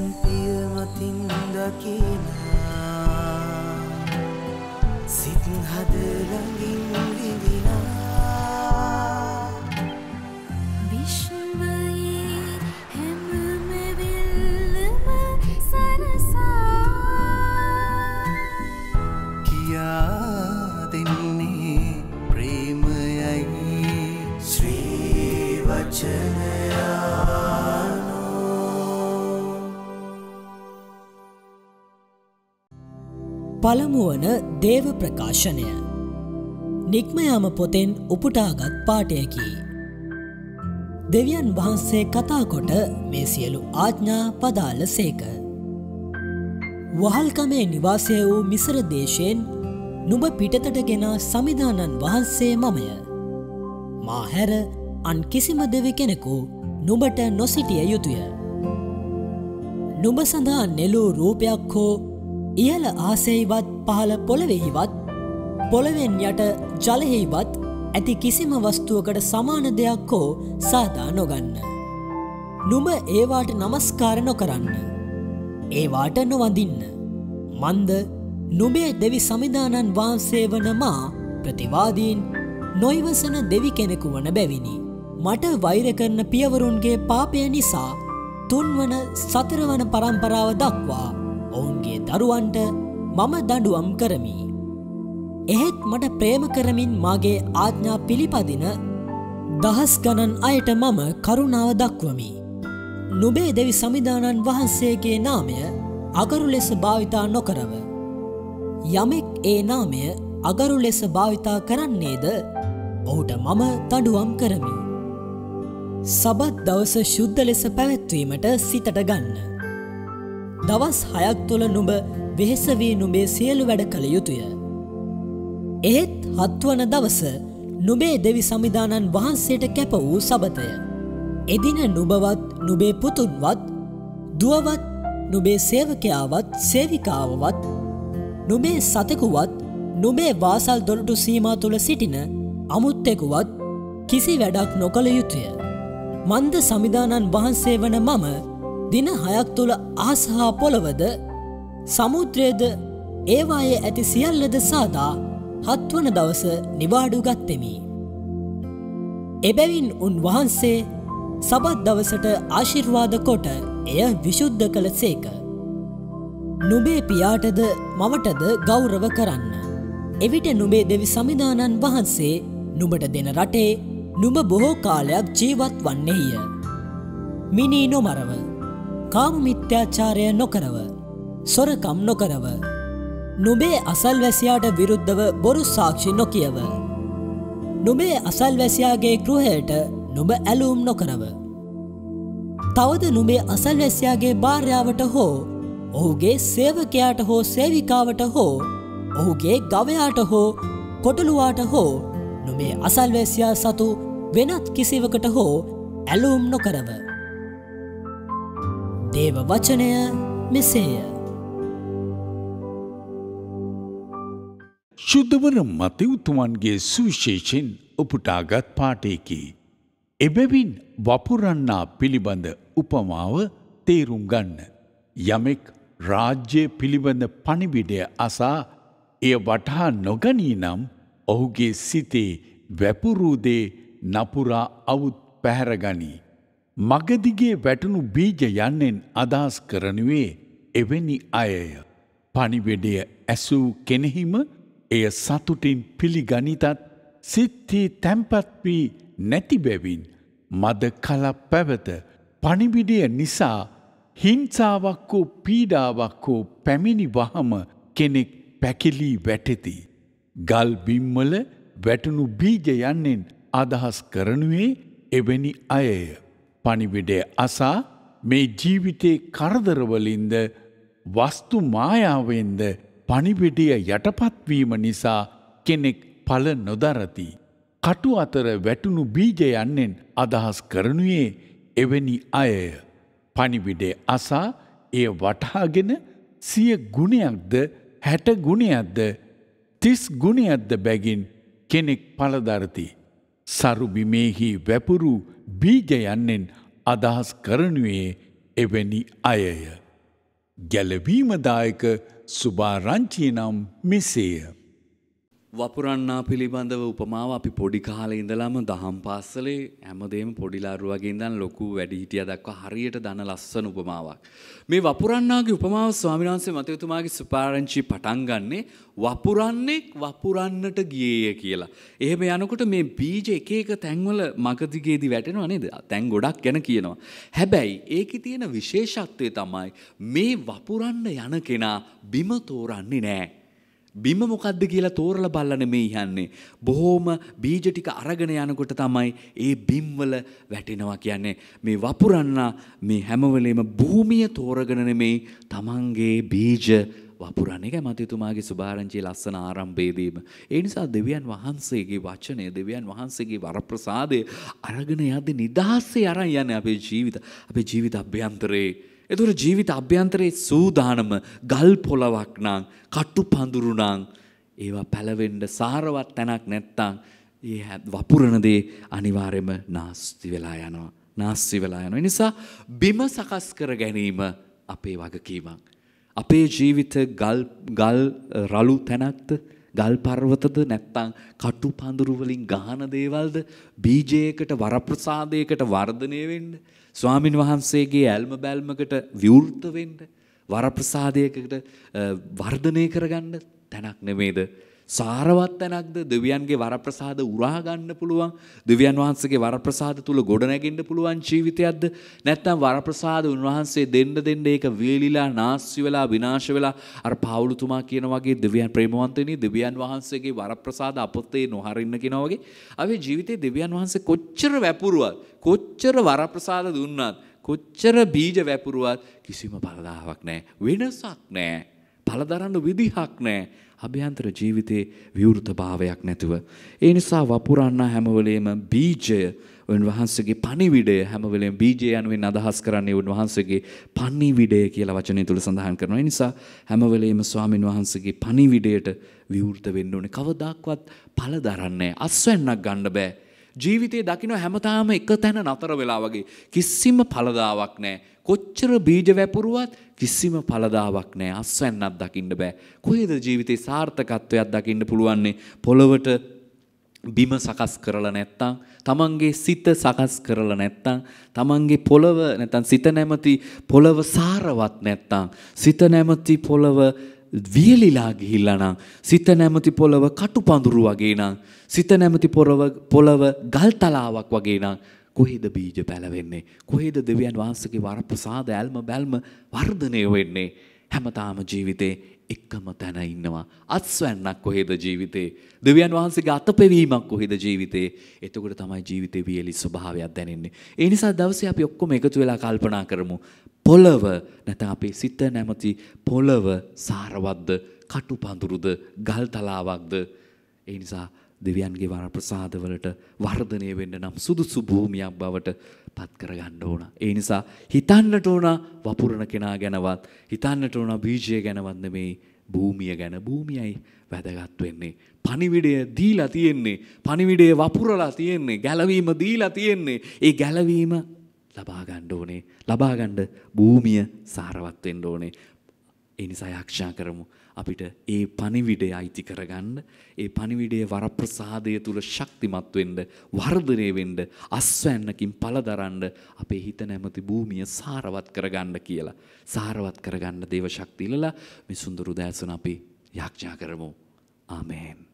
පියමතින් දකිනා සිත් හදලඟින් විදිනා පළමුුවන දේව ප්‍රකාශනය නික්මයාම පොතෙන් උපුටාගත් පාටයකි. දෙවියන් වහන්සේ කතාකොට මේ සියලු ආජ්ඥා පදාල සේක. වහල්කමේ නිවාසය වූ මිසර දේශයෙන් නුඹ පිටතට ගෙන සමිධානන් වහන්සේ මමය. මා හැර අන් කිසිම දෙවි කෙනෙකු නුඹට නොසිටිය යුතුය. නුඹ සඳහා නෙලූ රූපයක් හෝ ඉහල ආසෙහිවත් පහළ පොළවෙහිවත් පොළවෙන් යට ජලහෙහිවත් ඇති කිසිම වස්තුවකට සමාන දෙයක් හෝ සාදා නොගන්න. නුඹ ඒවාට නමස්කාර නොකරන්න. ඒවාට නොවඳින්න. මන්ද නුබේ දෙවි සමිධානන් වහන්සේ වන මා ප්‍රතිවාදීන් නොයිවසන දෙවි කෙනෙකු වන බැවිනි. මට වෛර කරන පියවරුන්ගේ පාපය නිසා තුන්වන සතරවන පරම්පරාව දක්වා ඔවුන්ගේ දරුවන්ට මම දඩුවම් කරමි. එහෙත් මට ප්‍රේම කරමින් මාගේ ආඥා පිළිපදින දහස් ගණන් අයට මම කරුණාව දක්වමි. නුබේ දෙවි සමිධානන් වහන්සේගේ නාමය අගරු ලෙස භාවිතා නොකරව. යමෙක් ඒ නාමය අගරු ලෙස භාවිතා කරන්නේද ඔහුට මම තඩුවම් කරමි. සබත් දවස ශුද්ධ ලෙස පැවැත්වීමට සිතට ගන්න. දවස් හයක් තුළ නුඹ වෙහෙසවී නුබේ සියලු වැඩ කළ යුතුය. එහෙත් හත්වන දවස නුබේ දෙවි සමිධානන් වහන්සේට කැප වූ සබතය. එදින නුබවත් නුබේ පුතුන්වත් දුවවත් නුබේ සේවකයාවත් සේවිකාවවත් නුබේ සතකුවත් නුබේ වාසල් දොරටු සීමා තුළ සිටින අමුත්තෙකුවත් කිසි වැඩක් නොකළ යුතුය. මන්ද සමිධානන් වහන්සේ වන මම දින හයක් තුළ ආසහා පොළවද සමුද්‍රයද ඒවායේ ඇති සියල්ලද සාදා හත්වන දවස නිවාඩු ගත්තෙමි. එබැවින් උන්වහන්සේ සබත් දවසට ආශිර්වාද කොට එය විශුද්ධ කළ සේක. නුබේ පියාටද මවටද ගෞරව කරන්න. එවිට නුබේ දෙවි සමිධානන් වහන්සේ නුබට දෙන රටේ නුඹ බොහෝ කාලයක් ජීවත් වන්නේය. මිනී නොමරව. කාමමිත්‍යාචාරය නොකරව. සොරකම් නොකරව. නුබේ අසල්වැසියාට විරුද්ධව බොරු සාක්ෂි නොකියව. නුබේ අසල්වැසියාගේ ගෘහයට නුබ ඇලූම් නොකරව. තවද නුබේ අසල්වැසියාගේ භාර්යාවට හෝ ඔහුගේ සේවකයාට හෝ සේවිකාවට හෝ ඔහුගේ ගවයාට හෝ කොටළුවාට හෝ නුබේ අසල්වැසියා සතු වෙනත් කිසිවකට හෝ ඇලූම් නොකරව. දේව වචනය මෙසේය. ශුද්ධවර මතයුතුමන්ගේ සුවිශේෂෙන් උපුටාගත් පාටයකි. එබැවින් වපුරන්නා පිළිබඳ උපමාව තේරුම් ගන්න. යමෙක් රාජ්‍ය පිළිබඳ පණිවිඩය අසා එය වටහා නොගනී නම් ඔහුගේ සිතේ වැපුරූදේ නපුරා අවුත් පැහැරගනී. මගදිගේ වැටනු බීජ යන්නෙන් අදහස් කරනුවේ එවැනි අයය. පනිවෙඩය ඇසූ කෙනෙහිම එය සතුටින් පිළිගනිතත් සිත්හි තැම්පත් වී නැති බැවින් මද කලක් පැවත පනිවිඩය නිසා හිංසාවක් වූ පීඩාවක් වූ පැමිණි වහම කෙනෙක් පැකිලී වැටෙති. ගල් බිම්මල වැටනු බීජ යන්නෙන් අදහස් කරනුවේ එවැනි අයය. පනිවිඩය අසා මේ ජීවිතේ කරදරවලින්ද වස්තු මායාවෙන්ද පනිවිඩිය යටපත්වීම නිසා කෙනෙක් පල නොදරති. කටු අතර වැටුණු බීජ යන්නෙන් අදහස් කරනුයේ එවැනි අයය. පනිවිඩේ අසා එය වටහාගෙන සිය ගුණයක්ද හැට ගුණයක්ද තිස් ගුණයක්ද බැගින් කෙනෙක් පලදරති. සරුබිමේහි වැපුරු බීජ යන්නෙන් අදහස් කරනුයේ එවැනි අයය. ගැලවීමදායක සුභාරංචිය නම් මෙසේය. වපුරන්නා පිළිබඳව උපමාව අපි පොඩි කාලේ ඉඳලම දහම් පාස්සලේ හැමදේම පොඩිලාරු වගේ ඉඳන් ලොකු වැඩිහිටිය දක්වා හරියට දන ලස්සන උපමාවක්. මේ වපුරන්නාගේ උපමාව ස්වාමීන් වහන්සේ මතයතුමාගේ සුපාරංචි පටන් ගන්නේ වපුරන්නෙක් වපුරන්නට ගියේය කියලා. එහෙම යනකොට මේ බීජ එක එක තැන්වල මගදිගේදී වැටෙනවා නේද? තැන් ගොඩක් ගැන කියනවා. හැබැයි ඒකේ තියෙන විශේෂත්වය තමයි මේ වපුරන්න යන කෙනා බිම තෝරන්නේ නැහැ. බිම මොකක්ද කියලා තෝරලා බලලා නෙමෙයි යන්නේ. බොහොම බීජ ටික අරගෙන යනකොට තමයි ඒ බිම්වල වැටෙනවා කියන්නේ. මේ වපුරන්නා මේ හැම වෙලේම භූමිය තෝරගෙන නෙමෙයි තමන්ගේ බීජ වපුරන එක මතතුමාගේ සුභාරංචියේ ලස්සන ආරම්භයේදීම. ඒ නිසා දෙවියන් වහන්සේගේ වචනය දෙවියන් වහන්සේගේ වරප්‍රසාදය අරගෙන යද්දී නිදහසේ අරන් යන්නේ අපේ ජීවිත අපේ ජීවිත අභ්‍යන්තරේ එතුර ජීවිත අභ්‍යන්තරයේ සූදානම ගල් පොලවක් නං කට්ටු පඳුරු නං ඒවා පැලවෙන්ඩ සාරවත් තැනක් නැත්තං ඒ වපුරණදේ අනිවාර්යම නාස්ති වෙලා යනවා. නාස්ති වෙලා යනවා. නිසා බිම සකස් කර ගැනීම අපේ වගකීමක්. අපේ ජීවිත ගල් ගල් රළු තැනක්ද ගල් පර්වතද නැත්තං කටු පඳුරුවලින් ගාන දේවල්ද බීජයකට වරප්‍රසාදයකට වර්ධනය වෙන්න ස්වාමින් වහන්සේගේ ඇල්ම බැල්මකට විවෘත වෙන්න වරප්‍රසාදයකට වර්ධනය කරගන්න තැනක් නෙමේද? සාරවත් තැනක්ද? දෙවියන්ගේ වරප්‍රසාද උරා ගන්න පුළුවන්? දෙවියන් වහන්සේගේ වරප්‍රසාද තුල ගොඩනැගෙන්න පුළුවන් ජීවිතයක්ද? නැත්නම් වරප්‍රසාද උන්වහන්සේ දෙන්න දෙන්න ඒක වේලිලා නාස්ති වෙලා විනාශ වෙලා අර පාවුලුතුමා කියන වගේ දෙවියන් ප්‍රේමවන්තනි දෙවියන් වහන්සේගේ වරප්‍රසාද අපොත්තේ නොහරින්න කියනවා වගේ. අපේ ජීවිතේ දෙවියන් වහන්සේ කොච්චර වැපුරුවත් කොච්චර වරප්‍රසාද දුන්නත් කොච්චර බීජ වැපුරුවත් කිසිම පලදාවක් නැහැ වෙනසක් නැහැ. පලදරන්න විදිහක් නැහැ. අභ්‍යන්තර ජීවිතේ විවෘත භාවයක් නැතුව. ඒ නිසා වපුරන්න හැමවලේම බීජය උන්වහන්සේගේ පණිවිඩය හැමවෙලෙම බීජය යනුවෙන් අදහස් කරන්නේ උන්වහන්සේගේ පණිවිඩය කියලා වචනය තුල සඳහන් කරනවා. ඒ නිසා හැමවෙලේම ස්වාමින් වහන්සේගේ පණිවිඩයට විවෘත වෙන්න ඕනේ. කවදාක්වත් පළ දරන්නේ අස්වැන්නක් ගන්න බෑ. ජීවිතේ දකින්න හැමතාම එක තැන නතර වෙලා වගේ කිසිම පළදාවක් නැහැ. කොච්චර බීජ වැපුරුවත් කිසිම පළදාවක් නැහැ. අස්වැන්නක් දකින්න බෑ. කොහෙද ජීවිතේ සාර්ථකත්වයක් දකින්න පුළුවන්නේ? පොළවට බිම සකස් කරලා නැත්තම් තමන්ගේ සිත සකස් කරලා නැත්තම් තමන්ගේ පොළව නැත්තම් සිත නැමැති පොළව සාරවත් නැත්තම් සිත නැමැති පොළව වියලිලා ගිහිල්ලා නම් සිත නැමැති පොළව කටුපඳුරු වගේ නම් සිත නැමැති පොළව පොළව ගල්තලාවක් වගේ නම් කොහෙද බීජ පැලවෙන්නේ? කොහෙද දෙවියන් වහන්සේගේ වරප්‍රසාද ඇල්ම බැල්ම වර්ධනය වෙන්නේ? හැමතාම ජීවිතේ එකම තැන ඉන්නවා. අත්ස්වැන්නක් කොහෙද ජීවිතේ? දෙවියන් වහන්සේගේ අතපෙවීමක් කොහෙද ජීවිතේ? එතකොට තමයි ජීවිතේ වියලි ස්වභාවයක් දැනෙන්නේ. ඒ නිසා දවසේ අපි ඔක්කොම එකතු වෙලා කල්පනා කරමු. පොළව නැත්නම් අපේ සිත නැමැති පොළව සාරවත්ද කටුපඳුරුද ගල් තලාවක්ද ඒ නිසා දෙවියන්ගේ වරප්‍රසාදවලට වර්ධනය වෙන්න නම් සුදුසු භූමියක් බවට පත් කරගන්න ඕන. ඒ නිසා හිතන්නට ඕන වපුරන කෙනා ගැනවත් හිතන්නට ඕන බීජය ගැනවත් නෙමෙයි භූමිය ගැන භූමියයි වැදගත් වෙන්නේ. පණිවිඩය දීලා තියෙන්නේ. පණිවිඩය වපුරලා තියෙන්නේ. ගැලවීම දීලා තියෙන්නේ. ඒ ගැලවීම ලබා ගන්න ඕනේ. ලබා ගන්න භූමිය සාරවත් වෙන්න ඕනේ. ඒ නිසා යක්ෂා කරමු. අපිට ඒ පණිවිඩය අයිති කරගන්න ඒ පණිවිඩයේ වරප්‍රසාදය තුල ශක්තිමත් වෙන්න වර්ධනය වෙන්න අස්වැන්නකින් පළදරන්න අපේ හිත නැමැති භූමිය සාරවත් කරගන්න කියලා. සාරවත් කරගන්න දේව ශක්තිය ඉල්ලලා මේ සුන්දර උදෑසන අපි යාඥා කරමු. ආමේන්.